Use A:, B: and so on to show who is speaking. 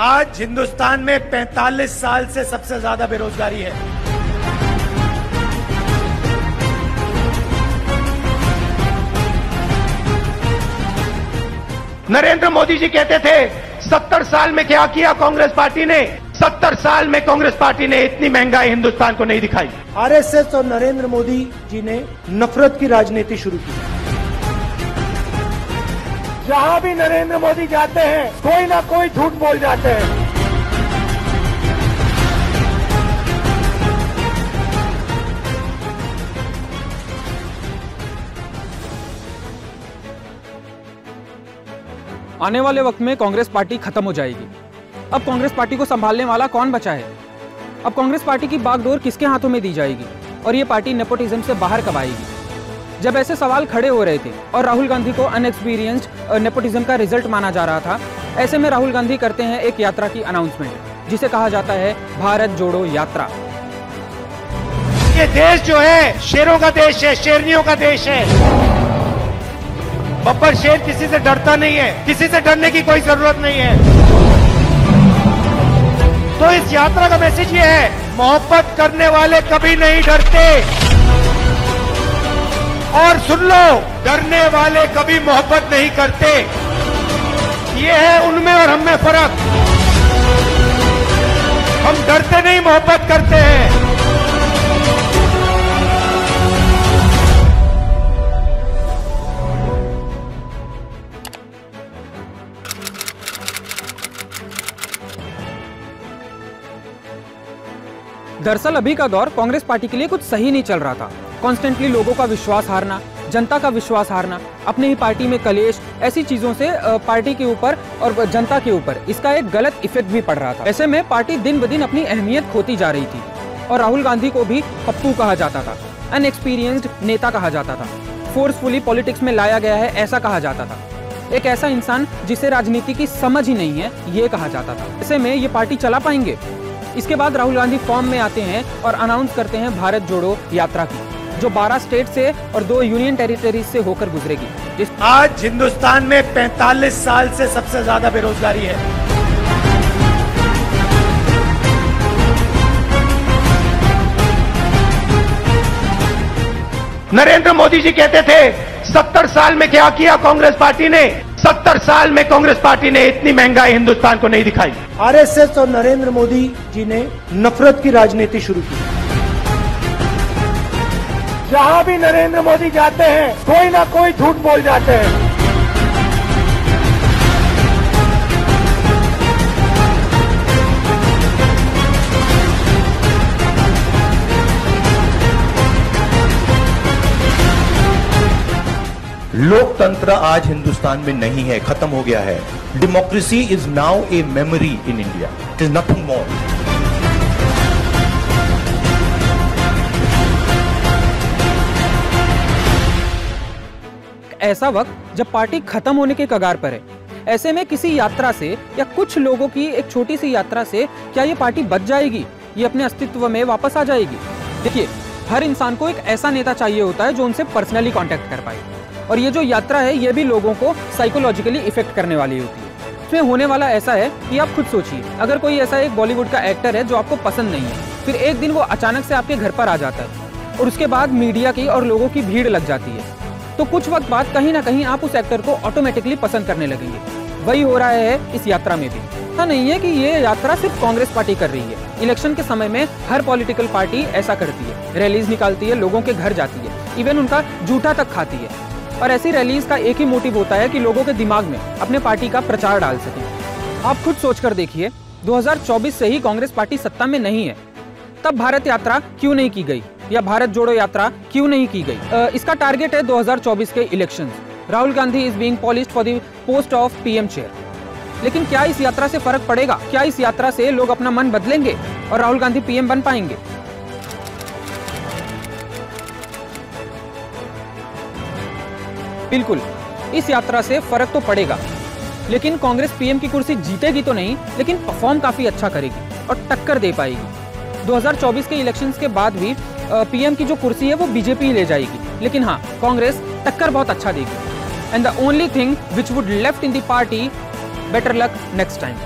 A: आज हिंदुस्तान में 45 साल से सबसे ज़्यादा बेरोजगारी है। नरेंद्र मोदी जी कहते थे, सत्तर साल में क्या किया कांग्रेस पार्टी ने? सत्तर साल में कांग्रेस पार्टी ने इतनी महँगाई हिंदुस्तान को नहीं दिखाई। आरएसएस और नरेंद्र मोदी जी ने नफरत की राजनीति शुरू की। जहाँ भी नरेंद्र मोदी जाते हैं, कोई ना कोई झूठ बोल जाते हैं।
B: आने वाले वक्त में कांग्रेस पार्टी खत्म हो जाएगी। अब कांग्रेस पार्टी को संभालने वाला कौन बचा है? अब कांग्रेस पार्टी की बागडोर किसके हाथों में दी जाएगी? और ये पार्टी नेपोटिज्म से बाहर कब आएगी? जब ऐसे सवाल खड़े हो रहे थे, और राहुल गांधी को अनएक्सपीरियंस्ड नेपोटिज्म का रिज़ल्ट माना जा रहा था। ऐसे में राहुल गांधी करते हैं एक यात्रा की अनाउंसमेंट जिसे कहा जाता है भारत जोड़ो यात्रा।
A: ये देश जो है, शेरों का देश है, शेरनियों का देश है। बब्बर शेर किसी से डरता नहीं है, किसी से डरने की कोई ज़रूरत नहीं है। तो इस यात्रा का मैसेज ये है, मोहब्बत करने वाले कभी नहीं डरते। और सुन लो, डरने वाले कभी मोहब्बत नहीं करते। ये है उनमें और हम में फ़र्क। हम डरते नहीं, मोहब्बत करते हैं।
B: दरअसल अभी का दौर कांग्रेस पार्टी के लिए कुछ सही नहीं चल रहा था। कॉन्स्टेंटली लोगों का विश्वास हारना, जनता का विश्वास हारना, अपने ही पार्टी में कलेश, ऐसी चीज़ों से पार्टी के ऊपर और जनता के ऊपर, इसका एक गलत इफ़ेक्ट भी पड़ रहा था। ऐसे में पार्टी दिन ब दिन अपनी अहमियत खोती जा रही थी और राहुल गांधी को भी पप्पू कहा जाता था अनएक्सपीरियंस्ड नेता कहा जाता था। फोर्सफुली पॉलिटिक्स में लाया गया है, ऐसा कहा जाता था। एक ऐसा इंसान जिसे राजनीति की समझ ही नहीं है, ये कहा जाता था। ऐसे में ये पार्टी चला पाएँगे? इसके बाद राहुल गांधी फॉर्म में आते हैं और अनाउंस करते हैं, भारत जोड़ो यात्रा की। जो 12 स्टेट से और दो यूनियन टेरिटरीज से होकर गुजरेगी।
A: जिस आज हिंदुस्तान में 45 साल से सबसे ज़्यादा बेरोजगारी है। नरेंद्र मोदी जी कहते थे सत्तर साल में क्या किया कांग्रेस पार्टी ने? सत्तर साल में कांग्रेस पार्टी ने इतनी महँगाई हिंदुस्तान को नहीं दिखाई। आरएसएस और नरेंद्र मोदी जी ने नफरत की राजनीति शुरू की। जहाँ भी नरेंद्र मोदी जाते हैं, कोई ना कोई झूठ बोल जाते हैं।
C: लोकतंत्र आज हिंदुस्तान में नहीं है, खत्म हो गया है। Democracy is now a memory in India it is nothing more
B: ऐसा वक्त जब पार्टी खत्म होने के कगार पर है। ऐसे में किसी यात्रा से या कुछ लोगों की एक छोटी सी यात्रा से क्या ये पार्टी बच जाएगी? ये अपने अस्तित्व में वापस आ जाएगी? देखिए, हर इंसान को एक ऐसा नेता चाहिए होता है जो उनसे पर्सनली कांटेक्ट कर पाए। और ये जो यात्रा है, ये भी लोगों को साइकोलॉजिकली इफ़ेक्ट करने वाली होती है। इसमें होने वाला ऐसा है कि आप खुद सोचिए, अगर कोई ऐसा एक बॉलीवुड का एक्टर है जो आपको पसंद नहीं है, फिर एक दिन वो अचानक से आपके घर पर आ जाता है और उसके बाद मीडिया की और लोगों की भीड़ लग जाती है। तो कुछ वक्त बाद कहीं ना कहीं आप उस एक्टर को ऑटोमेटिकली पसंद करने लगेंगे। वही हो रहा है इस यात्रा में भी। ऐसा नहीं है कि ये यात्रा सिर्फ़ कांग्रेस पार्टी कर रही है। इलेक्शन के समय में हर पॉलिटिकल पार्टी ऐसा करती है। रैलीज निकालती है, लोगों के घर जाती है। इवन उनका जूठा तक खाती है। और ऐसी रैलीज का एक ही मोटिव होता है कि लोगों के दिमाग में अपने पार्टी का प्रचार डाल सकें। आप खुद सोच कर देखिए 2024 से ही कांग्रेस पार्टी सत्ता में नहीं है। तब भारत यात्रा क्यों नहीं की गई? या भारत जोड़ो यात्रा क्यों नहीं की गई? इसका टारगेट है 2024 के election Rahul Gandhi is being polished for the post of PM chair लेकिन क्या इस यात्रा से फ़र्क पड़ेगा? क्या इस यात्रा से लोग अपना मन बदलेंगे और राहुल गांधी पीएम बन पाएँगे? बिल्कुल, इस यात्रा से फ़र्क तो पड़ेगा। लेकिन कांग्रेस पीएम की कुर्सी जीतेगी तो नहीं, लेकिन परफॉर्म काफ़ी अच्छा करेगी और टक्कर दे पाएगी। 2024 के इलेक्शंस के बाद भी पीएम की जो कुर्सी है वो बीजेपी ही ले जाएगी। लेकिन हाँ कांग्रेस टक्कर बहुत अच्छा देगी। And the only thing which would left in the party better luck next time